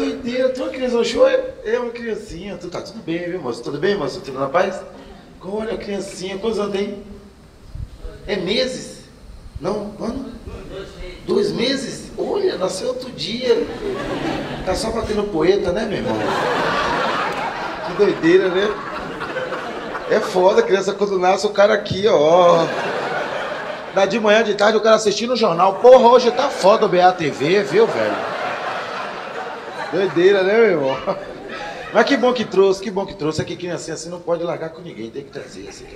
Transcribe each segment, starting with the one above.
doideira, uma criança, o show é, é uma criancinha. Tu tá tudo bem, viu, moço? Tudo bem, moço? Tudo na paz? Olha, criancinha, quantos anos tem? É meses? Não, ano? Dois meses? Olha, nasceu outro dia. Tá só batendo poeta, né, meu irmão? Que doideira, né? É foda, criança, quando nasce o cara aqui, ó. Dá de manhã, de tarde, o cara assistindo o jornal. Porra, hoje tá foda o BATV, viu, velho? Doideira, né, meu irmão? Mas que bom que trouxe, que bom que trouxe. Aqui, criancinha assim não pode largar com ninguém, tem que trazer assim.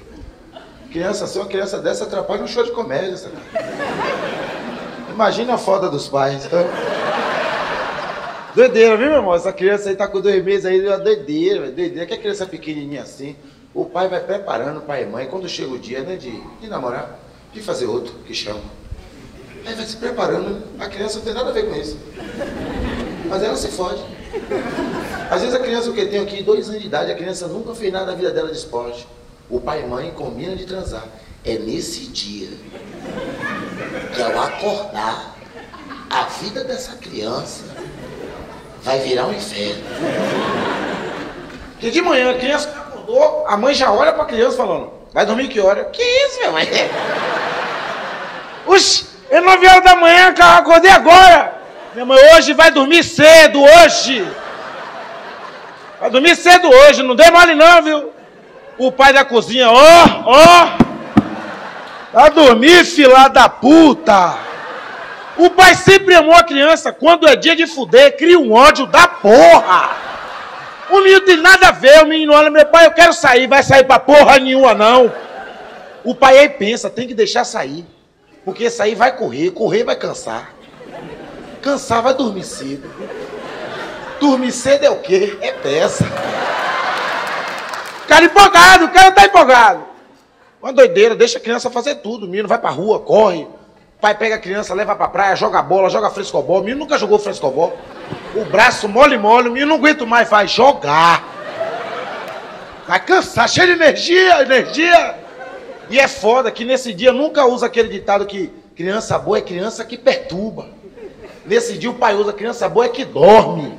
Criança assim, uma criança dessa atrapalha um show de comédia, sabe? Imagina a foda dos pais. Doideira, viu, meu irmão? Essa criança aí tá com dois meses aí, é doideira, doideira. Que criança pequenininha assim, o pai vai preparando, pai e mãe, quando chega o dia, né, de, de namorar, de fazer outro, que chama. Aí vai se preparando, a criança não tem nada a ver com isso. Mas ela se fode. Às vezes a criança, que tem aqui, dois anos de idade, a criança nunca fez nada na vida dela de esporte. O pai e mãe combinam de transar. É nesse dia que ao acordar, a vida dessa criança vai virar um inferno. Porque de manhã a criança acordou, a mãe já olha pra criança falando, vai dormir que hora? Que isso, minha mãe? Oxi, é nove horas da manhã, acordei agora. Minha mãe, hoje vai dormir cedo, hoje. Vai dormir cedo hoje, não dê mole não, viu? O pai da cozinha, ó, ó. Vai dormir, filha da puta. O pai sempre amou a criança. Quando é dia de fuder, cria um ódio da porra. O menino tem nada a ver. O menino olha, meu pai, eu quero sair. Vai sair pra porra nenhuma, não. O pai aí pensa, tem que deixar sair. Porque sair vai correr, correr vai cansar. Cansar vai dormir cedo. Dormir cedo é o quê? É peça. Cara empolgado, o cara tá empolgado. Uma doideira, deixa a criança fazer tudo. O menino vai pra rua, corre. O pai pega a criança, leva pra praia, joga bola, joga frescobol. O menino nunca jogou frescobol. O braço mole mole, o menino não aguenta mais, vai jogar. Vai cansar, cheio de energia, energia. E é foda que nesse dia nunca usa aquele ditado que criança boa é criança que perturba. Nesse dia o pai usa criança boa é que dorme.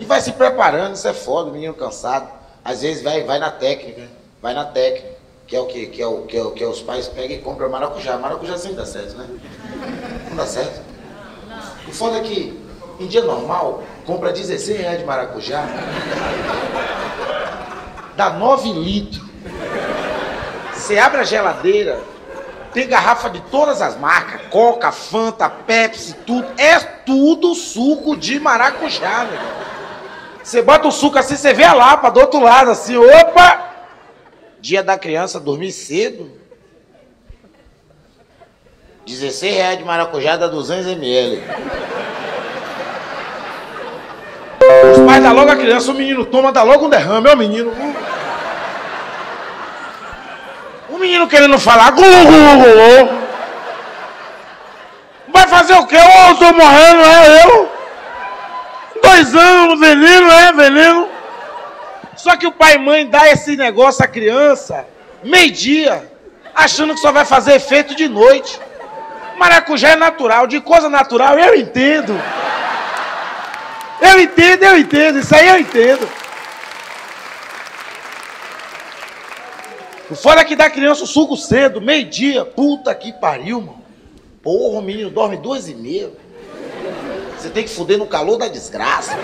E vai se preparando, isso é foda, o menino cansado. Às vezes vai, vai na técnica, vai na técnica, que é o que, que, é o, que, é o, que é os pais pegam e compram maracujá. Maracujá sempre dá certo, né? Não dá certo. O foda é que em dia normal, compra 16 reais de maracujá, dá 9 litros. Você abre a geladeira, tem garrafa de todas as marcas, Coca, Fanta, Pepsi, tudo. É tudo suco de maracujá, meu. Você bota o suco assim, você vê a lapa do outro lado, assim, opa! Dia da criança, dormir cedo. 16 reais de maracujá dá 200 ml. Os pais dão logo a criança, o menino toma, dá logo um derrame, o menino. O menino querendo falar, glu, glu, glu. Vai fazer o quê? Oh, tô morrendo, é eu? Dois anos, veneno, é veneno. Só que o pai e mãe dá esse negócio à criança, meio-dia, achando que só vai fazer efeito de noite. Maracujá é natural, de coisa natural eu entendo. Eu entendo, eu entendo, isso aí eu entendo. Fora é que dá criança o suco cedo, meio-dia, puta que pariu, mano. Porra, o menino dorme duas e meia. Você tem que fuder no calor da desgraça.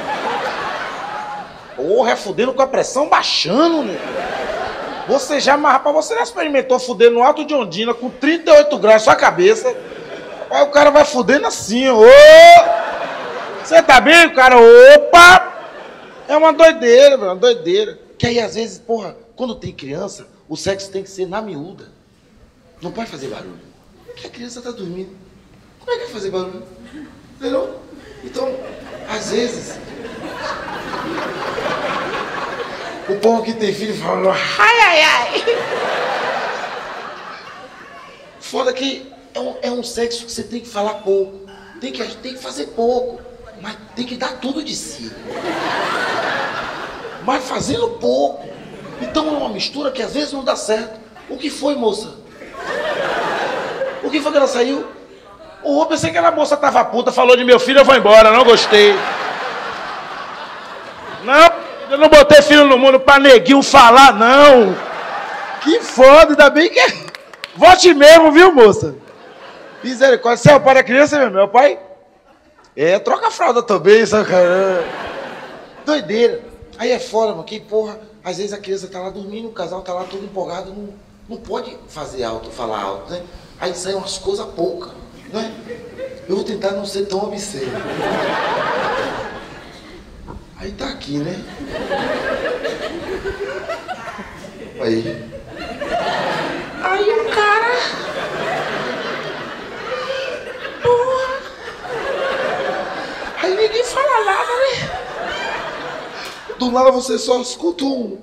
Porra, é fudendo com a pressão baixando, né? Você já, mas rapaz, você já experimentou fuder no alto de Ondina com 38 graus na sua cabeça. Aí o cara vai fudendo assim, ô! Você tá bem, cara? Opa! É uma doideira, uma doideira. Que aí, às vezes, porra, quando tem criança, o sexo tem que ser na miúda. Não pode fazer barulho. Porque a criança tá dormindo. Como é que vai fazer barulho? Entendeu? Então, às vezes. O povo que tem filho fala, ai, ai, ai. Foda que é um, é um sexo que você tem que falar pouco. Tem que, tem que fazer pouco. Mas tem que dar tudo de si. Mas fazendo pouco. Então é uma mistura que às vezes não dá certo. O que foi, moça? O que foi que ela saiu? Oh, pensei que aquela moça tava puta, falou de meu filho, eu vou embora, não gostei. Não, eu não botei filho no mundo pra neguinho falar, não. Que foda, ainda bem que. é- Vote mesmo, viu, moça? Misericórdia. Você é o pai da criança, meu? Meu pai? É, troca a fralda também, cara? Doideira. Aí é foda, mano. Que porra. Às vezes a criança tá lá dormindo, o casal tá lá todo empolgado, não, não pode fazer alto, falar alto, né? Aí saem umas coisas poucas, né? Eu vou tentar não ser tão obsceno. Aí tá aqui, né? Aí o cara. Porra. Aí ninguém fala nada, né? Do nada você só escuta um.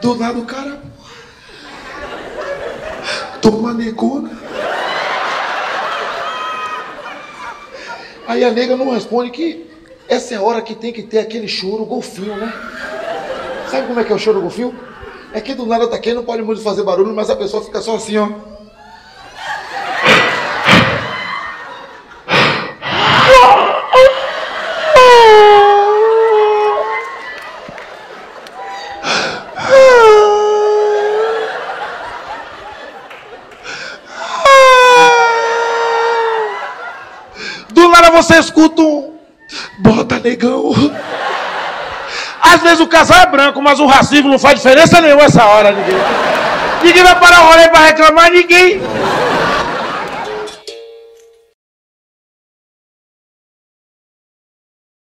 Do nada o cara. Toma negona. Aí a nega não responde que essa é a hora que tem que ter aquele choro golfinho, né? Sabe como é que é o choro golfinho? É que do nada tá aqui, não pode muito fazer barulho, mas a pessoa fica só assim, ó. Do nada você escuta um. Bota negão. Às vezes o casal é branco, mas o racismo não faz diferença nenhuma essa hora, ninguém. Ninguém vai parar o rolê pra reclamar, ninguém.